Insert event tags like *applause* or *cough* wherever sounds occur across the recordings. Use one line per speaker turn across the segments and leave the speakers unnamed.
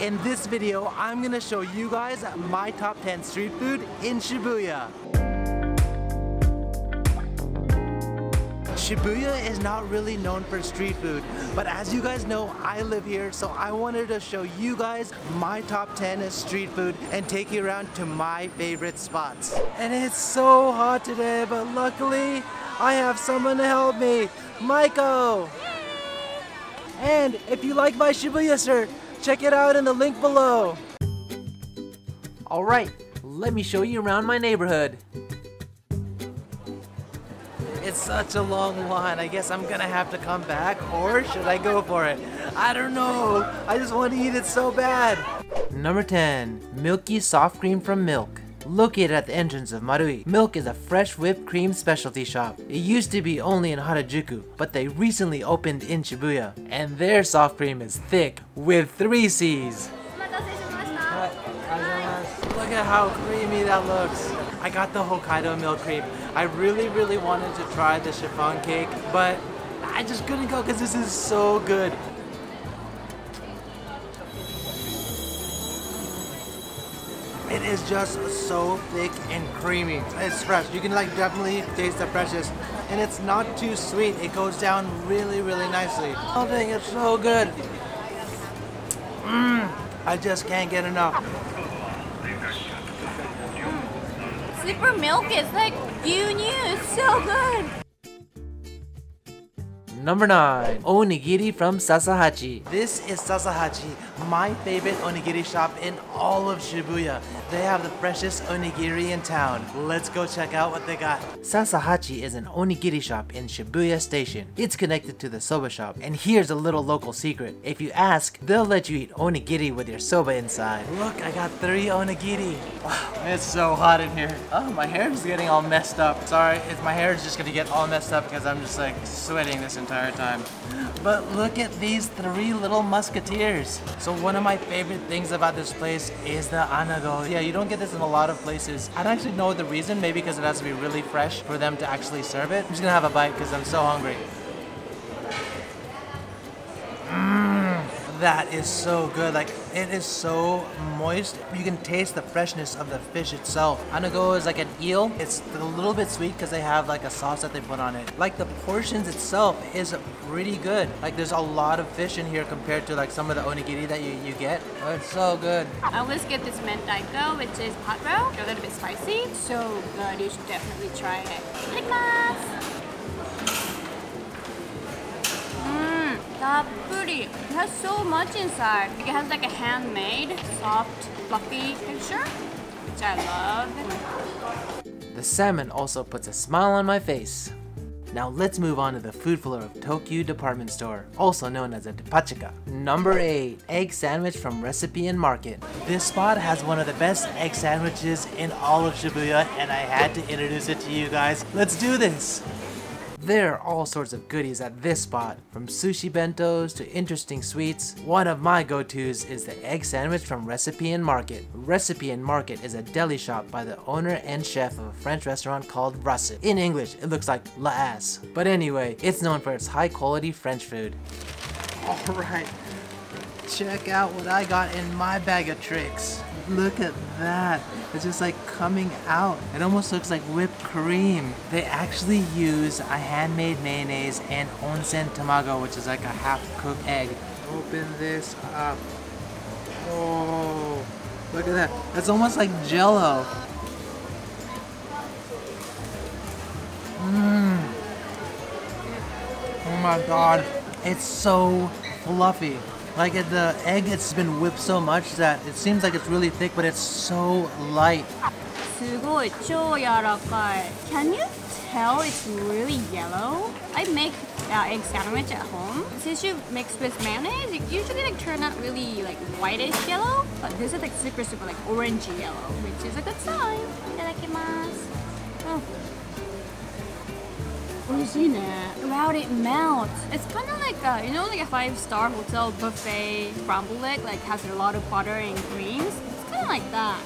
In this video, I'm gonna show you guys my top 10 street food in Shibuya. Shibuya is not really known for street food, but as you guys know, I live here, so I wanted to show you guys my top 10 street food and take you around to my favorite spots. And it's so hot today, but luckily, I have someone to help me, Maiko! And if you like my Shibuya shirt, check it out in the link below. Alright, let me show you around my neighborhood. It's such a long line. I guess I'm gonna have to come back, or should I go for it? I don't know. I just want to eat it so bad. Number 10. Milky Soft Cream from Milk. Located at the entrance of Marui, Milk is a fresh whipped cream specialty shop. It used to be only in Harajuku, but they recently opened in Shibuya. And their soft cream is thick with three C's. Look at how creamy that looks. I got the Hokkaido milk cream. I really, really wanted to try the chiffon cake, but I just couldn't go because this is so good. It is just so thick and creamy. It's fresh. You can like definitely taste the freshness. And it's not too sweet. It goes down really, really nicely. Oh dang, it's so good. Mmm, I just can't get enough.
Super milk is like gyunyu. It's so good.
Number 9. Onigiri from Sasahachi. This is Sasahachi, my favorite onigiri shop in all of Shibuya. They have the freshest onigiri in town. Let's go check out what they got. Sasahachi is an onigiri shop in Shibuya Station. It's connected to the soba shop. And here's a little local secret. If you ask, they'll let you eat onigiri with your soba inside. Look, I got three onigiri. *sighs* It's so hot in here. Oh, my hair is getting all messed up. Sorry, it's, my hair is just gonna get all messed up because I'm just like sweating this entire time. But look at these three little musketeers. So one of my favorite things about this place is the anago. Yeah, you don't get this in a lot of places. I don't actually know the reason, maybe because it has to be really fresh for them to actually serve it. I'm just gonna have a bite because I'm so hungry. Mmm, that is so good. Like, it is so moist. You can taste the freshness of the fish itself. Anago is like an eel. It's a little bit sweet because they have like a sauce that they put on it. Like the portions itself is pretty good. Like there's a lot of fish in here compared to like some of the onigiri that you, you get. Oh, it's so good.
I always get this mentaiko, which is cod roe. A little bit spicy. So good. You should definitely try it. Itadakimasu. Tappuri. It has so much inside. It has like a handmade, soft, fluffy texture, which I love.
The salmon also puts a smile on my face. Now let's move on to the food floor of Tokyu Department Store, also known as a Depachika. Number 8. Egg Sandwich from Recipe and Market. This spot has one of the best egg sandwiches in all of Shibuya and I had to introduce it to you guys. Let's do this! There are all sorts of goodies at this spot, from sushi bentos to interesting sweets. One of my go-tos is the egg sandwich from Recipe and Market. Recipe and Market is a deli shop by the owner and chef of a French restaurant called Russet. In English, it looks like La Ass. But anyway, it's known for its high quality French food. Alright, check out what I got in my bag of tricks. Look at that. It's just like coming out. It almost looks like whipped cream. They actually use a handmade mayonnaise and onsen tamago, which is like a half-cooked egg. Open this up. Oh, look at that. It's almost like jello. Mmm. Oh my god. It's so fluffy. Like the egg, it's been whipped so much that it seems like it's really thick, but it's so light.
すごい超柔らかい Can you tell it's really yellow? I make uh, egg sandwich at home. Since you mix with mayonnaise, it usually like turn out really like whitish yellow. But this is like super super like orangey yellow, which is a good sign. いただきます。Oh. 美 always it. It melts. It's kind of like a, you know, like a five-star hotel buffet crumble egg, like has a lot of butter and greens. It's kind of like that.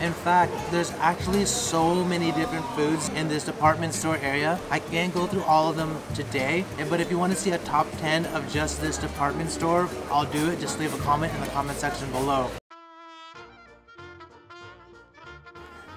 In fact, there's actually so many different foods in this department store area. I can't go through all of them today, but if you want to see a top 10 of just this department store, I'll do it. Just leave a comment in the comment section below.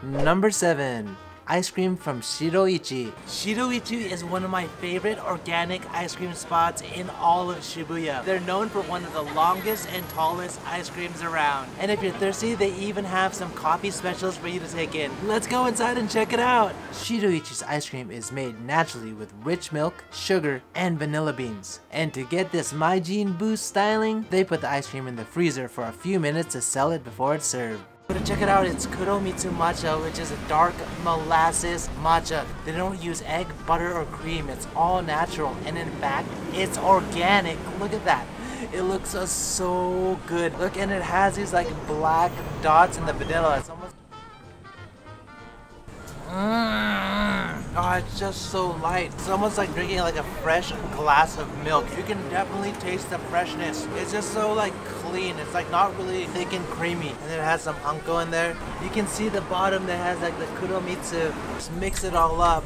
Number 7 ice cream from Shiroichi. Shiroichi is one of my favorite organic ice cream spots in all of Shibuya. They're known for one of the longest and tallest ice creams around. And if you're thirsty, they even have some coffee specials for you to take in. Let's go inside and check it out. Shiroichi's ice cream is made naturally with rich milk, sugar, and vanilla beans. And to get this Majin Buu's styling, they put the ice cream in the freezer for a few minutes to sell it before it's served. But check it out, it's Kuromitsu matcha, which is a dark molasses matcha. They don't use egg, butter, or cream. It's all natural, and in fact, it's organic. Look at that. It looks uh, so good. Look, and it has these like black dots in the vanilla. It's almost Mmm. Oh, it's just so light. It's almost like drinking like a fresh glass of milk. You can definitely taste the freshness. It's just so like clean. It's like not really thick and creamy. And it has some anko in there. You can see the bottom that has like the kuromitsu. Just mix it all up.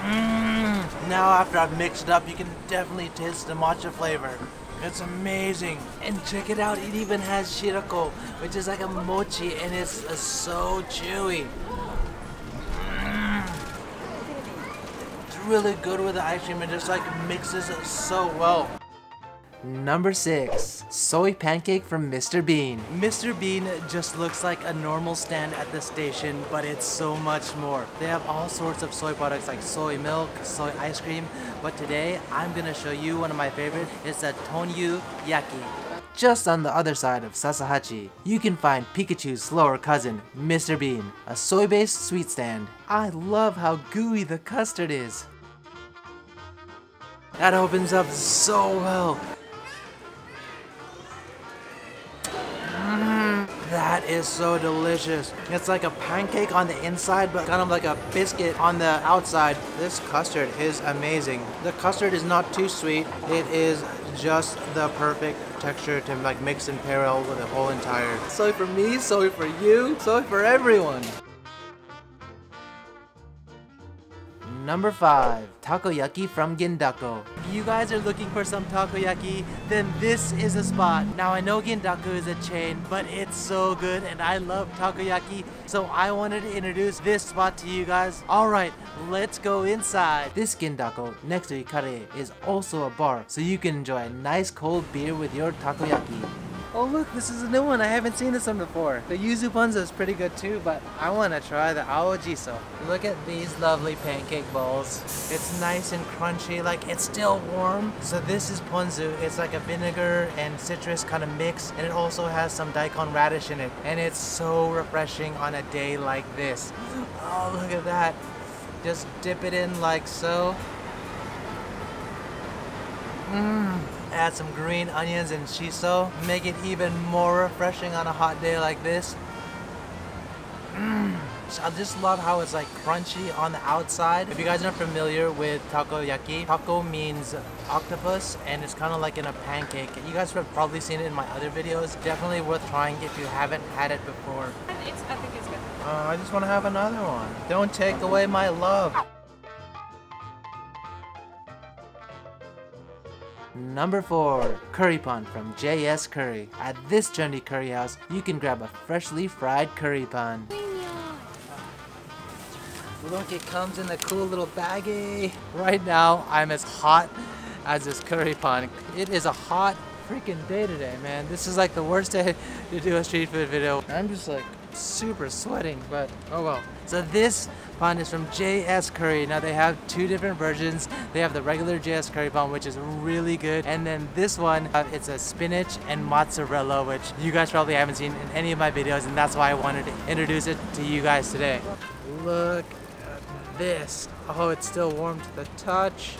Mmm. Now after I've mixed it up, you can definitely taste the matcha flavor. It's amazing. And check it out, it even has shirako, which is like a mochi and it's uh, so chewy. Mm. It's really good with the ice cream. It just like mixes it so well. Number 6. Soy Pancake from Mr. Bean. Mr. Bean just looks like a normal stand at the station, but it's so much more. They have all sorts of soy products like soy milk, soy ice cream, but today I'm gonna show you one of my favorites. It's a Tonyu Yaki. Just on the other side of Sasahachi, you can find Pikachu's slower cousin, Mr. Bean, a soy-based sweet stand. I love how gooey the custard is. That opens up so well. Mm-hmm. That is so delicious. It's like a pancake on the inside, but kind of like a biscuit on the outside. This custard is amazing. The custard is not too sweet. It is just the perfect texture to like mix and pair with the whole entire. Soy for me, soy for you, soy for everyone. Number 5. Takoyaki from Gindaco. If you guys are looking for some takoyaki, then this is a spot. Now I know Gindaco is a chain, but it's so good and I love takoyaki, so I wanted to introduce this spot to you guys. Alright, let's go inside. This Gindaco, next to Hikarie, is also a bar, so you can enjoy a nice cold beer with your takoyaki. Oh look, this is a new one. I haven't seen this one before. The yuzu ponzu is pretty good too, but I want to try the aojiso. Look at these lovely pancake bowls. It's nice and crunchy, like it's still warm. So this is ponzu. It's like a vinegar and citrus kind of mix, and it also has some daikon radish in it. And it's so refreshing on a day like this. Oh, look at that. Just dip it in like so. Mmm add some green onions and shiso, make it even more refreshing on a hot day like this. Mm. I just love how it's like crunchy on the outside. If you guys aren't familiar with takoyaki, taco means octopus and it's kind of like in a pancake. You guys have probably seen it in my other videos. Definitely worth trying if you haven't had it before.
It's, I think it's good.
Uh, I just want to have another one. Don't take away my love. Number 4. Curry Pan from JS Curry. At this trendy curry house, you can grab a freshly fried curry pan. Look, it comes in a cool little baggie. Right now, I'm as hot as this curry pan. It is a hot freaking day today, man. This is like the worst day to do a street food video. I'm just like super sweating, but oh well. So this pan is from JS Curry. Now they have two different versions. They have the regular JS Curry pan, which is really good. And then this one, uh, it's a spinach and mozzarella, which you guys probably haven't seen in any of my videos. And that's why I wanted to introduce it to you guys today. Look at this. Oh, it's still warm to the touch.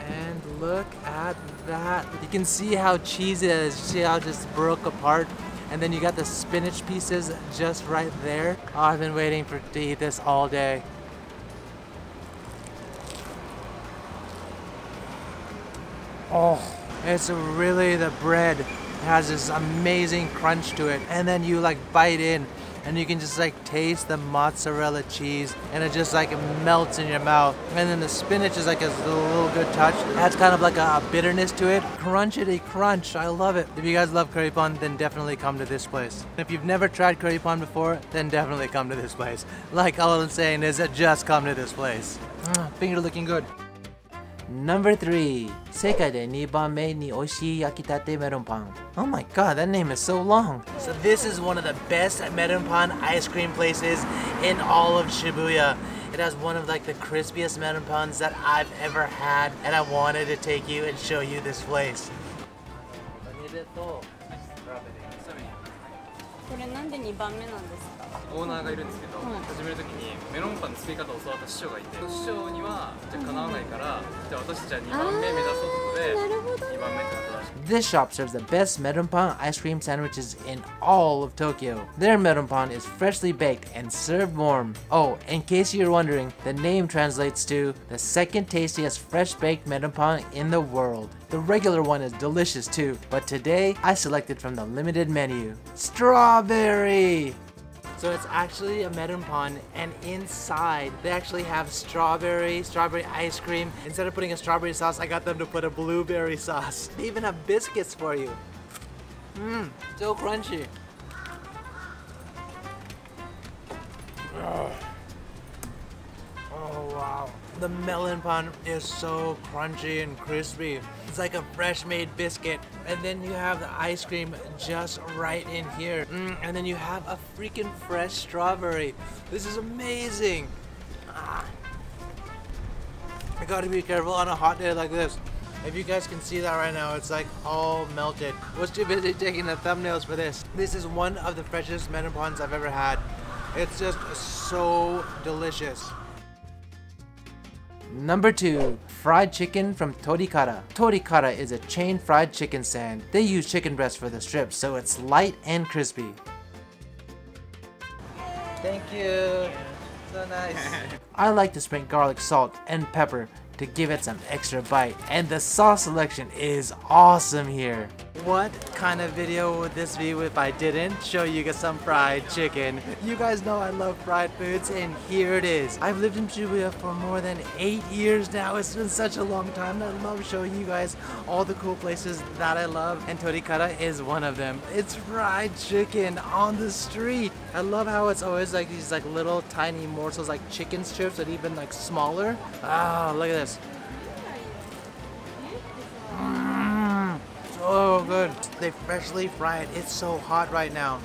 And look at that. You can see how cheesy it is. See how it just broke apart and then you got the spinach pieces just right there. Oh, I've been waiting for to eat this all day. Oh, It's really the bread. Has this amazing crunch to it. And then you like bite in and you can just like taste the mozzarella cheese and it just like melts in your mouth. And then the spinach is like a little good touch. It kind of like a, a bitterness to it. Crunchity crunch. I love it. If you guys love curry pan then definitely come to this place. If you've never tried curry pan before then definitely come to this place. Like all i'm saying is just come to this place. Mm, finger looking good Number 3. Sekai de Nibanme ni Oishii Yakitate Meron Pan. Oh my god, that name is so long. So this is one of the best Meron Pan ice cream places in all of Shibuya. It has one of like the crispiest meron puns that I've ever had and I wanted to take you and show you this place.
これなんで2番目なんですか
オーナーがいるんですけど、
はい
始める時にメロンパンの作り方を教わった師匠がいて師匠にはじゃあかなわないから、じゃあ私たちは2番目目指そうってことで
なるほどね
2番目ってなったらしい
This shop serves the best meronpan ice cream sandwiches in all of Tokyo. Their meronpan is freshly baked and served warm. Oh, in case you're wondering, the name translates to the second tastiest fresh baked meronpan in the world. The regular one is delicious too, but today I selected from the limited menu. Strawberry! So it's actually a meronpan and inside they actually have strawberry, strawberry ice cream. Instead of putting a strawberry sauce, I got them to put a blueberry *laughs* sauce. They even have biscuits for you. Mmm, so crunchy. The melon pan is so crunchy and crispy. It's like a fresh made biscuit. And then you have the ice cream just right in here. Mm, and then you have a freaking fresh strawberry. This is amazing. Ah. I gotta be careful on a hot day like this. If you guys can see that right now, it's like all melted. Was too busy taking the thumbnails for this. This is one of the freshest melon pans I've ever had. It's just so delicious. Number 2. Fried chicken from Torikara. Torikara is a chain fried chicken stand. They use chicken breast for the strips, so it's light and crispy. Thank you. So nice. *laughs* I like to sprinkle garlic salt and pepper to give it some extra bite. And the sauce selection is awesome here. What kind of video would this be if I didn't show you guys some fried chicken? You guys know I love fried foods and here it is. I've lived in Shibuya for more than eight years now. It's been such a long time. I love showing you guys all the cool places that I love and Torikara is one of them. It's fried chicken on the street. I love how it's always like these like little tiny morsels like chicken strips but even like smaller. Ah, look at this. Good. They freshly fry it. It's so hot right now.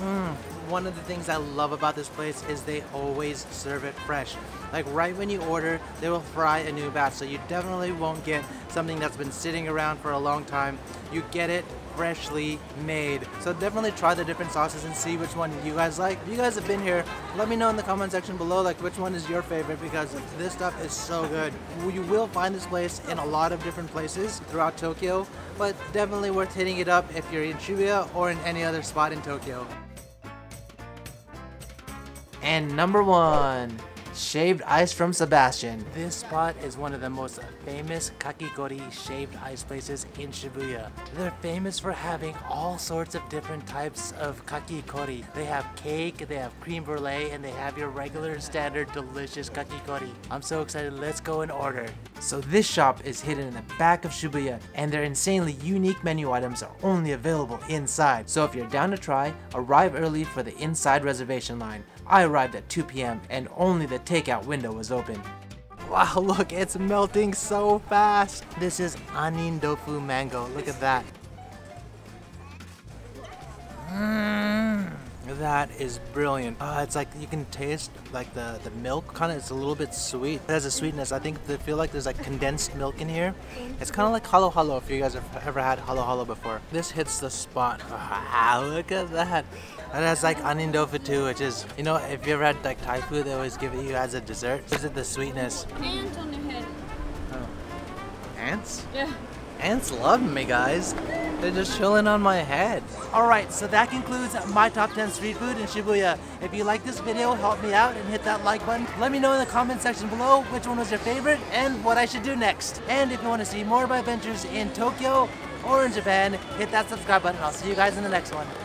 Mmm. One of the things I love about this place is they always serve it fresh. Like right when you order, they will fry a new batch. So you definitely won't get something that's been sitting around for a long time. You get it freshly made. So definitely try the different sauces and see which one you guys like. If you guys have been here, let me know in the comment section below like which one is your favorite because this stuff is so good. You will find this place in a lot of different places throughout Tokyo, but definitely worth hitting it up if you're in Shibuya or in any other spot in Tokyo. And number one, shaved ice from Sebastian. This spot is one of the most famous kakigori shaved ice places in Shibuya. They're famous for having all sorts of different types of kakigori. They have cake, they have cream brulee, and they have your regular standard delicious kakigori. I'm so excited, let's go and order. So this shop is hidden in the back of Shibuya and their insanely unique menu items are only available inside. So if you're down to try, arrive early for the inside reservation line. I arrived at 2 p.m. and only the takeout window was open. Wow, *laughs* look, it's melting so fast. This is Annin Dofu Mango. Look at that. Mmm, that is brilliant. Uh, it's like you can taste like the, the milk kind of, it's a little bit sweet. It has a sweetness. I think they feel like there's like condensed milk in here. It's kind of like halo halo if you guys have ever had halo halo before. This hits the spot. *laughs* Wow, look at that. And that's like onion tofu too, which is, you know, if you ever had like Thai food, they always give it you as a dessert. Is it the sweetness?
Ant on the head. Oh.
Ants?
Yeah.
Ants love me, guys. They're just chilling on my head. Alright, so that concludes my top 10 street food in Shibuya. If you like this video, help me out and hit that like button. Let me know in the comment section below which one was your favorite and what I should do next. And if you want to see more of my adventures in Tokyo or in Japan, hit that subscribe button. I'll see you guys in the next one.